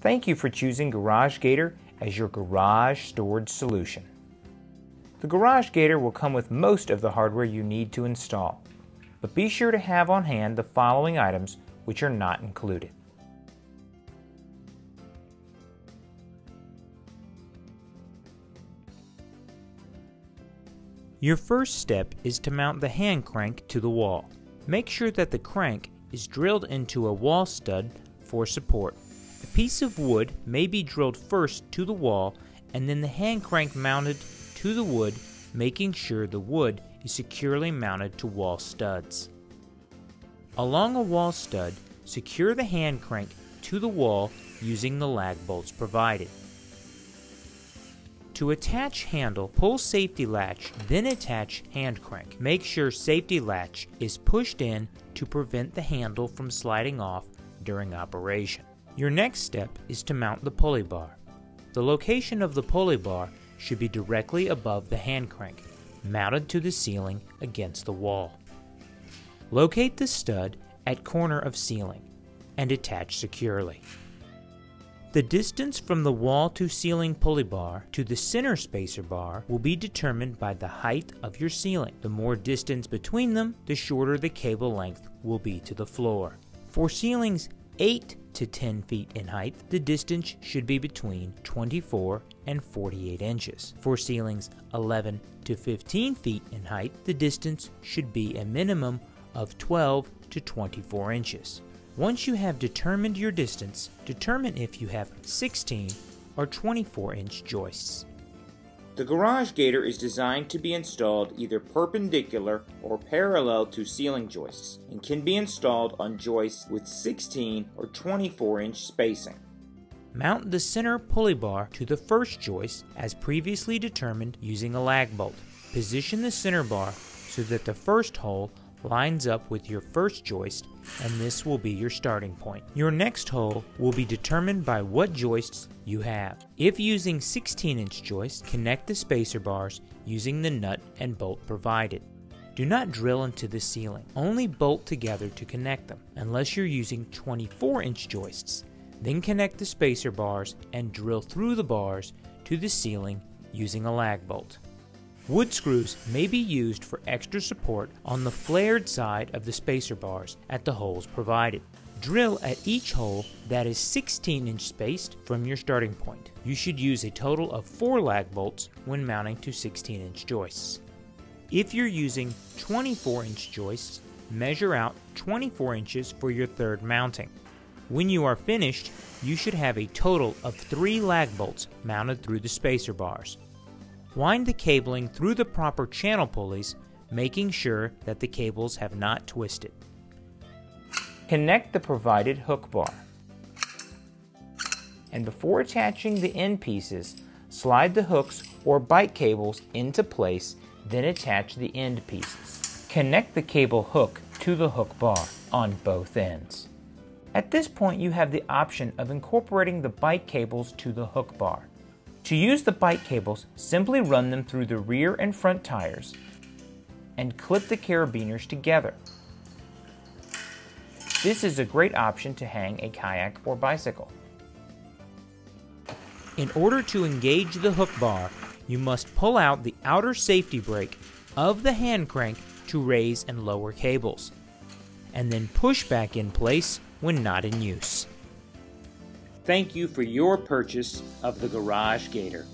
Thank you for choosing Garage Gator as your garage storage solution. The Garage Gator will come with most of the hardware you need to install, but be sure to have on hand the following items which are not included. Your first step is to mount the hand crank to the wall. Make sure that the crank is drilled into a wall stud for support. A piece of wood may be drilled first to the wall and then the hand crank mounted to the wood, making sure the wood is securely mounted to wall studs. Along a wall stud, secure the hand crank to the wall using the lag bolts provided. To attach handle, pull safety latch, then attach hand crank. Make sure safety latch is pushed in to prevent the handle from sliding off during operation. Your next step is to mount the pulley bar. The location of the pulley bar should be directly above the hand crank, mounted to the ceiling against the wall. Locate the stud at corner of ceiling and attach securely. The distance from the wall to ceiling pulley bar to the center spacer bar will be determined by the height of your ceiling. The more distance between them, the shorter the cable length will be to the floor. For ceilings 8 to 10 feet in height, the distance should be between 24 and 48 inches. For ceilings 11 to 15 feet in height, the distance should be a minimum of 12 to 24 inches. Once you have determined your distance, determine if you have 16 or 24 inch joists. The Garage Gator is designed to be installed either perpendicular or parallel to ceiling joists and can be installed on joists with 16 or 24 inch spacing. Mount the center pulley bar to the first joist as previously determined using a lag bolt. Position the center bar so that the first hole lines up with your first joist and this will be your starting point. Your next hole will be determined by what joists you have. If using 16 inch joists, connect the spacer bars using the nut and bolt provided. Do not drill into the ceiling, only bolt together to connect them, unless you're using 24 inch joists. Then connect the spacer bars and drill through the bars to the ceiling using a lag bolt. Wood screws may be used for extra support on the flared side of the spacer bars at the holes provided. Drill at each hole that is 16 inch spaced from your starting point. You should use a total of 4 lag bolts when mounting to 16 inch joists. If you're using 24 inch joists, measure out 24 inches for your third mounting. When you are finished, you should have a total of 3 lag bolts mounted through the spacer bars. Wind the cabling through the proper channel pulleys, making sure that the cables have not twisted. Connect the provided hook bar. And before attaching the end pieces, slide the hooks or bike cables into place, then attach the end pieces. Connect the cable hook to the hook bar on both ends. At this point, you have the option of incorporating the bike cables to the hook bar. To use the bike cables, simply run them through the rear and front tires and clip the carabiners together. This is a great option to hang a kayak or bicycle. In order to engage the hook bar, you must pull out the outer safety brake of the hand crank to raise and lower cables, and then push back in place when not in use. Thank you for your purchase of the Garage Gator.